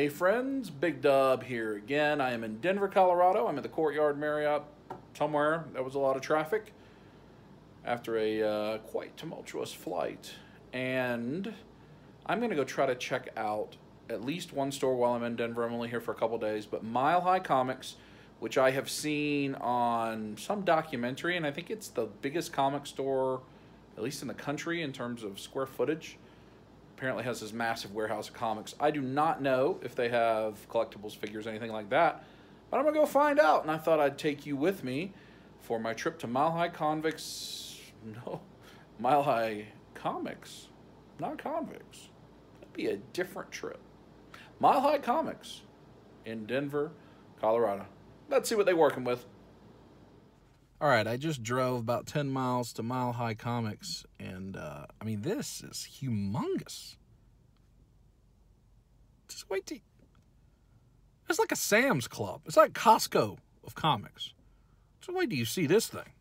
Hey friends, Big Dub here again. I am in Denver, Colorado. I'm at the Courtyard Marriott somewhere. There was a lot of traffic after a uh, quite tumultuous flight. And I'm going to go try to check out at least one store while I'm in Denver. I'm only here for a couple days, but Mile High Comics, which I have seen on some documentary, and I think it's the biggest comic store, at least in the country, in terms of square footage apparently has this massive warehouse of comics. I do not know if they have collectibles, figures, anything like that, but I'm gonna go find out. And I thought I'd take you with me for my trip to Mile High Convicts. No, Mile High Comics, not convicts. That'd be a different trip. Mile High Comics in Denver, Colorado. Let's see what they're working with. All right, I just drove about 10 miles to Mile High Comics, and uh, I mean, this is humongous. Just wait till. It's like a Sam's Club. It's like Costco of comics. So wait do you see this thing.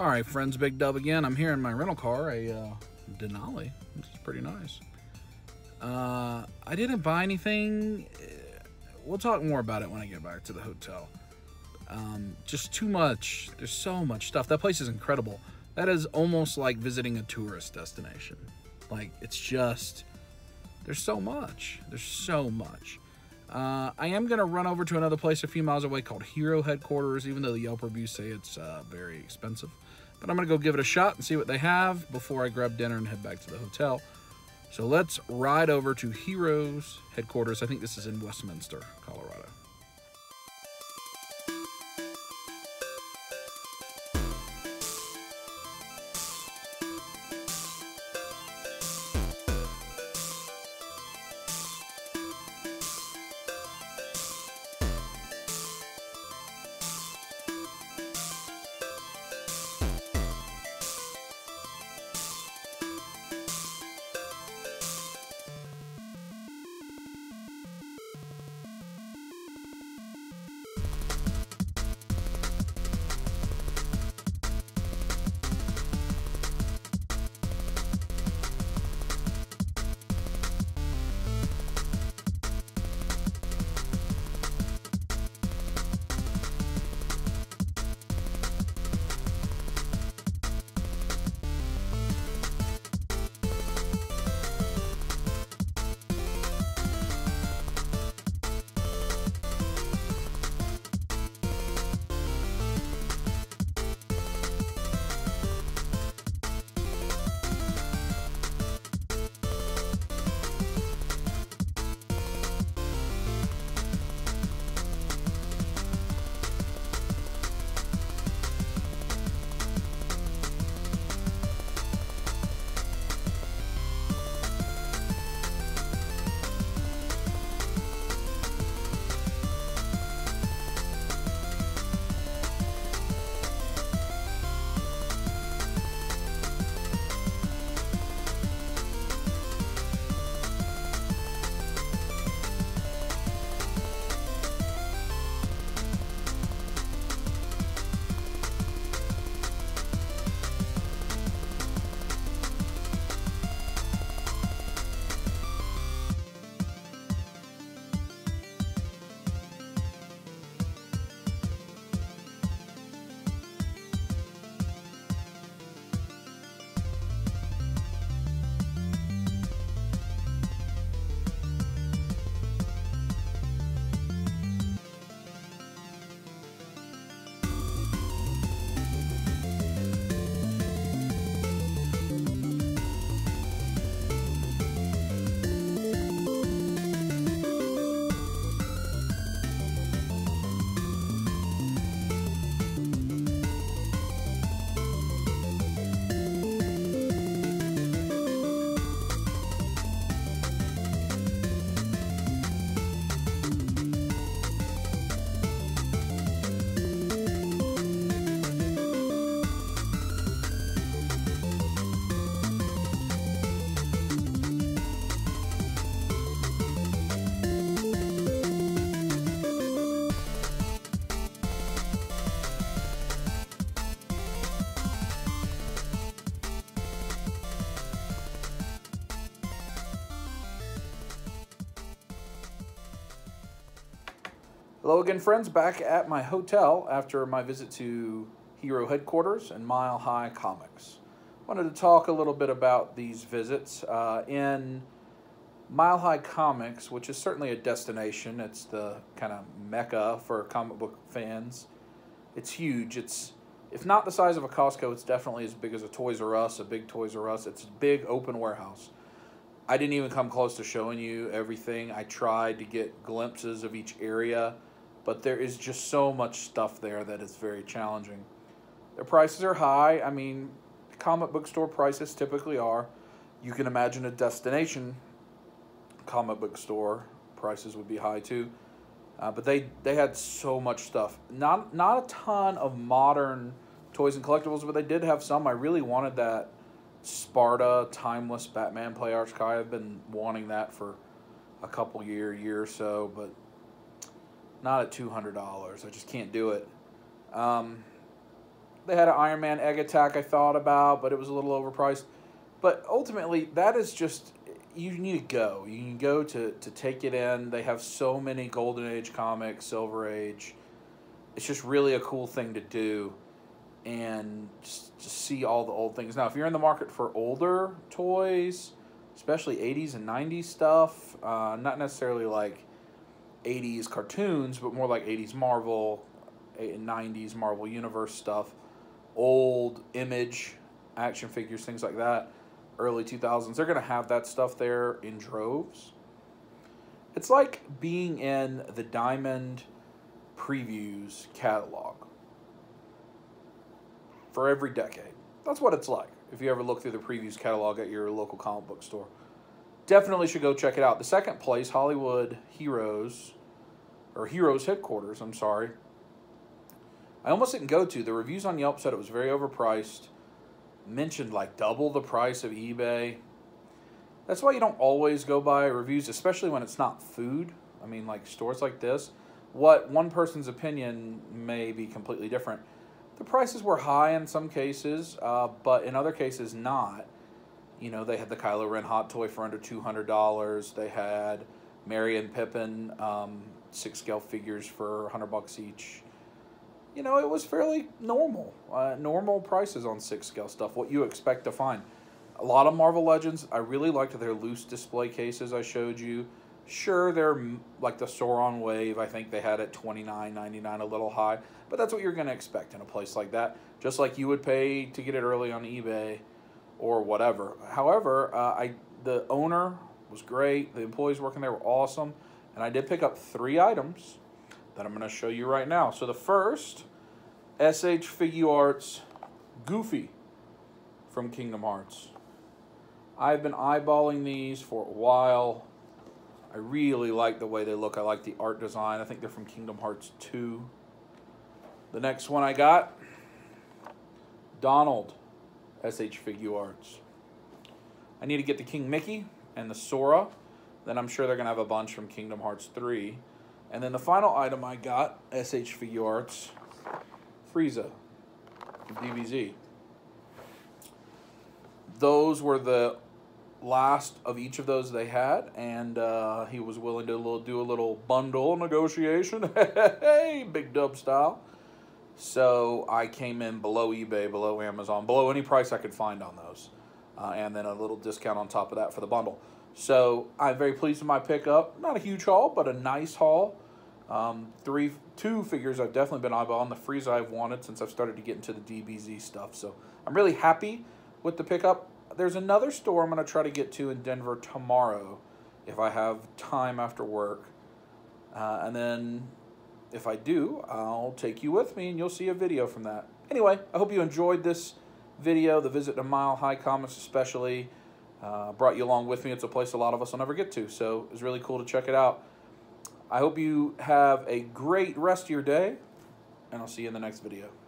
All right, friends, Big Dub again. I'm here in my rental car, a uh, Denali. This is pretty nice. Uh, I didn't buy anything. We'll talk more about it when I get back to the hotel. Um, just too much. There's so much stuff. That place is incredible. That is almost like visiting a tourist destination. Like, it's just, there's so much. There's so much. Uh, I am going to run over to another place a few miles away called Hero Headquarters, even though the Yelp reviews say it's uh, very expensive. But I'm going to go give it a shot and see what they have before I grab dinner and head back to the hotel. So let's ride over to Heroes headquarters. I think this is in Westminster, Colorado. Hello again, friends. Back at my hotel after my visit to Hero headquarters and Mile High Comics. Wanted to talk a little bit about these visits. Uh, in Mile High Comics, which is certainly a destination, it's the kind of mecca for comic book fans. It's huge. It's if not the size of a Costco, it's definitely as big as a Toys R Us, a big Toys R Us. It's a big open warehouse. I didn't even come close to showing you everything. I tried to get glimpses of each area but there is just so much stuff there that is very challenging. Their prices are high. I mean, comic book store prices typically are. You can imagine a destination comic book store prices would be high too. Uh, but they they had so much stuff. Not not a ton of modern toys and collectibles, but they did have some. I really wanted that Sparta timeless Batman Play Arts Kai. I've been wanting that for a couple year year or so, but not at $200. I just can't do it. Um, They had an Iron Man Egg Attack I thought about, but it was a little overpriced. But ultimately, that is just you need to go. You can go to to take it in. They have so many Golden Age comics, Silver Age. It's just really a cool thing to do, and just, just see all the old things. Now, if you're in the market for older toys, especially '80s and '90s stuff, uh, not necessarily like '80s cartoons, but more like '80s Marvel, eh, '90s Marvel Universe stuff, old Image action figures, things like that early 2000s, they're going to have that stuff there in droves. It's like being in the Diamond Previews catalog for every decade. That's what it's like if you ever look through the previews catalog at your local comic book store. Definitely should go check it out. The second place, Hollywood Heroes, or Heroes Headquarters, I'm sorry. I almost didn't go to. The reviews on Yelp said it was very overpriced mentioned like double the price of eBay. That's why you don't always go by reviews, especially when it's not food. I mean, like stores like this, what one person's opinion may be completely different. The prices were high in some cases, uh, but in other cases not. You know, they had the Kylo Ren hot toy for under two hundred dollars. They had Merry and Pippin um, six scale figures for hundred bucks each you know, it was fairly normal. Uh, normal prices on six scale stuff, what you expect to find. A lot of Marvel Legends, I really liked their loose display cases I showed you. Sure, they're like the Sauron Wave, I think they had at twenty nine ninety nine, a little high, but that's what you're going to expect in a place like that. Just like you would pay to get it early on eBay or whatever. However, uh, I the owner was great, the employees working there were awesome, and I did pick up three items that I'm going to show you right now. So the first, SH Figuarts Goofy from Kingdom Hearts. I've been eyeballing these for a while. I really like the way they look. I like the art design. I think they're from Kingdom Hearts 2. The next one I got, Donald SH Figuarts. I need to get the King Mickey and the Sora. Then I'm sure they're going to have a bunch from Kingdom Hearts 3. And then the final item I got, SH Figuarts, Frieza, DBZ. Those were the last of each of those they had, and uh, he was willing to do a little bundle negotiation, hey, big dub style. So I came in below eBay, below Amazon, below any price I could find on those, uh, and then a little discount on top of that for the bundle. So I'm very pleased with my pickup. Not a huge haul, but a nice haul. Um, three, two figures I've definitely been eyeballing. The Frieza I've wanted since I've started to get into the DBZ stuff. So I'm really happy with the pickup. There's another store I'm going to try to get to in Denver tomorrow if I have time after work. Uh, and then if I do, I'll take you with me and you'll see a video from that. Anyway, I hope you enjoyed this video, the visit to Mile High Comics especially. Uh, brought you along with me. It's a place a lot of us will never get to, so it was really cool to check it out. I hope you have a great rest of your day, and I'll see you in the next video.